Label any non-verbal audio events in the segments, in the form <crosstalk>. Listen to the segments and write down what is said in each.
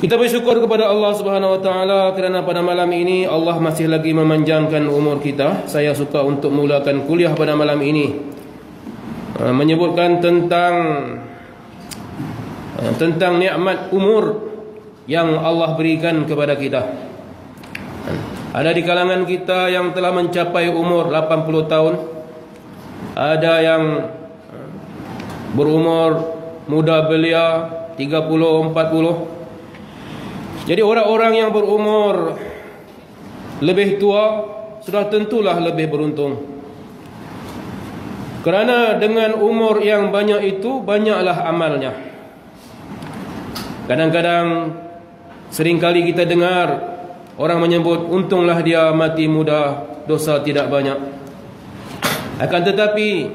Kita bersyukur kepada Allah Subhanahu Wa Taala kerana pada malam ini Allah masih lagi memanjangkan umur kita. Saya suka untuk mulakan kuliah pada malam ini uh, menyebutkan tentang uh, tentang nikmat umur yang Allah berikan kepada kita. Ada di kalangan kita yang telah mencapai umur 80 tahun. Ada yang uh, berumur muda belia 30 40 jadi orang-orang yang berumur lebih tua sudah tentulah lebih beruntung. Kerana dengan umur yang banyak itu banyaklah amalnya. Kadang-kadang seringkali kita dengar orang menyebut untunglah dia mati muda, dosa tidak banyak. Akan tetapi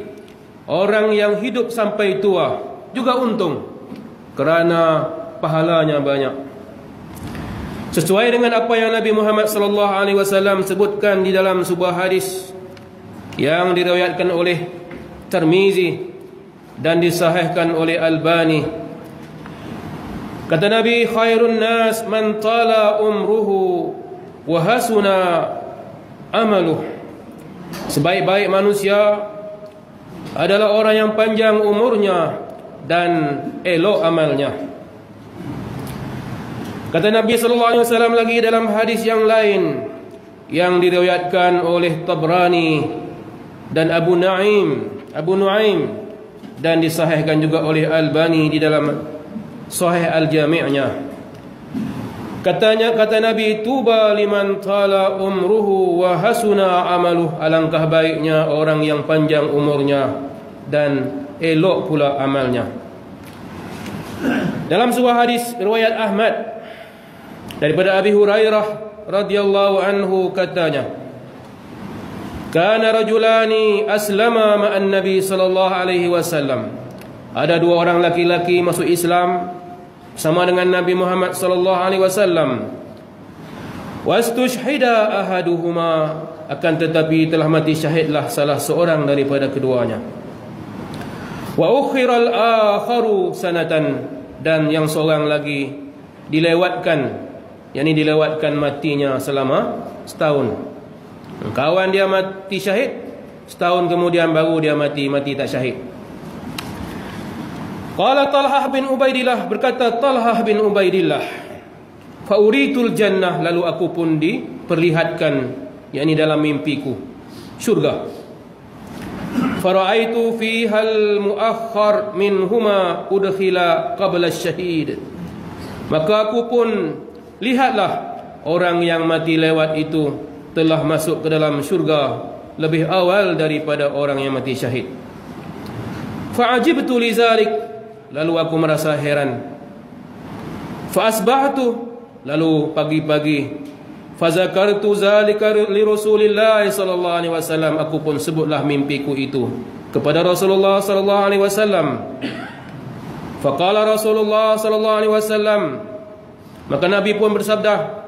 orang yang hidup sampai tua juga untung kerana pahalanya banyak. Sesuai dengan apa yang Nabi Muhammad sallallahu alaihi wasallam sebutkan di dalam sebuah hadis yang diriwayatkan oleh Tirmizi dan disahihkan oleh Albani. Kata Nabi khairun nas man tala umruhu wa hasuna amaluh. Sebaik-baik manusia adalah orang yang panjang umurnya dan elok amalnya. Kata Nabi sallallahu alaihi wasallam lagi dalam hadis yang lain yang diriwayatkan oleh Tabrani dan Abu Naim, Abu Nuaim dan disahihkan juga oleh Albani di dalam Sahih Al-Jami'-nya. Katanya kata Nabi tuba liman tala umruhu wa hasuna amaluh alangkah baiknya orang yang panjang umurnya dan elok pula amalnya. Dalam sebuah hadis riwayat Ahmad daripada Abi Hurairah radhiyallahu anhu katanya kana rajulani aslama ma'an nabi sallallahu alaihi wasallam. Ada dua orang laki-laki masuk Islam sama dengan Nabi Muhammad sallallahu alaihi wasallam. Wastushhida ahaduhuma akan tetapi telah mati syahidlah salah seorang daripada keduanya. Wa ukhiral akharu sanatan dan yang seorang lagi dilewatkan yang ini dilewatkan matinya selama setahun. Kawan dia mati syahid, setahun kemudian baru dia mati, mati tak syahid. Qala Talhah bin Ubaidillah berkata Talhah bin Ubaidillah fa uritul jannah lalu aku pun diperlihatkan yakni dalam mimpiku syurga al muakhkhar minhuma udkhila qabla syahid maka aku pun Lihatlah orang yang mati lewat itu telah masuk ke dalam syurga lebih awal daripada orang yang mati syahid. Fa'ajibtu li zalik lalu aku merasa heran. Fa'asbahtu lalu pagi-pagi fazakartu zalika li Rasulillah sallallahu alaihi wasallam aku pun sebutlah mimpiku itu kepada Rasulullah sallallahu alaihi wasallam. Faqala Rasulullah sallallahu alaihi wasallam Maka Nabi pun bersabda,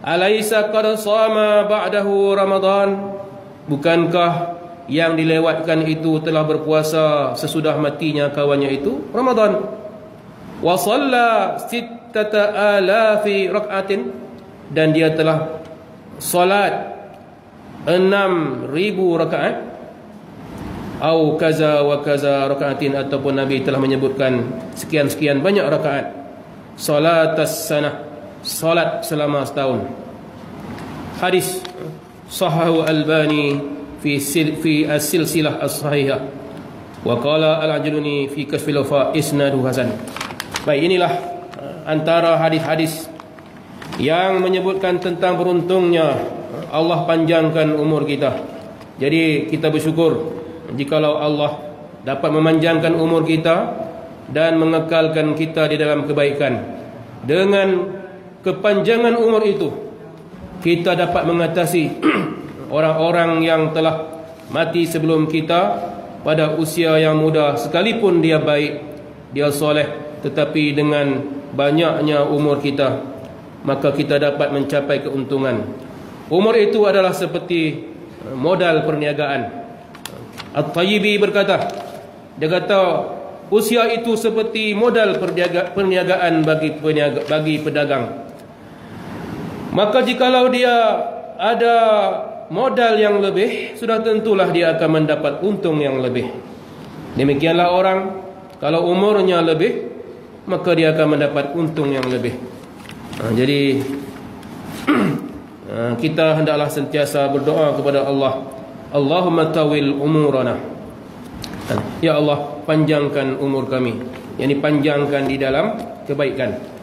"Alaisa qad sama ba'dahu Ramadan?" Bukankah yang dilewatkan itu telah berpuasa sesudah matinya kawannya itu Ramadan? Wa shalla sittata alafi rak'atin dan dia telah salat 6000 rakaat atau kaza wa kaza rakaatin ataupun Nabi telah menyebutkan sekian-sekian banyak rakaat Salat as-sanah Salat selama setahun. Hadis Sahahu Albani Fi, sil, fi as-silsilah as-sahihah. Wa qala al-ajluni Fi kasfil ufa isnadu hasan. Baik inilah uh, Antara hadis-hadis Yang menyebutkan tentang beruntungnya Allah panjangkan umur kita. Jadi kita bersyukur Jikalau Allah Dapat memanjangkan umur kita dan mengekalkan kita di dalam kebaikan. Dengan kepanjangan umur itu kita dapat mengatasi <clears throat> orang-orang yang telah mati sebelum kita pada usia yang muda. Sekalipun dia baik dia soleh tetapi dengan banyaknya umur kita maka kita dapat mencapai keuntungan. Umur itu adalah seperti modal perniagaan. At-Tayyibi berkata dia kata usia itu seperti modal perniagaan bagi peniaga, bagi pedagang. Maka jikalau dia ada modal yang lebih sudah tentulah dia akan mendapat untung yang lebih. Demikianlah orang kalau umurnya lebih maka dia akan mendapat untung yang lebih. Ha, jadi <clears throat> ha, kita hendaklah sentiasa berdoa kepada Allah. Allahumma tawil umurana. Ha, Ya Allah panjangkan umur kami. Yang panjangkan di dalam kebaikan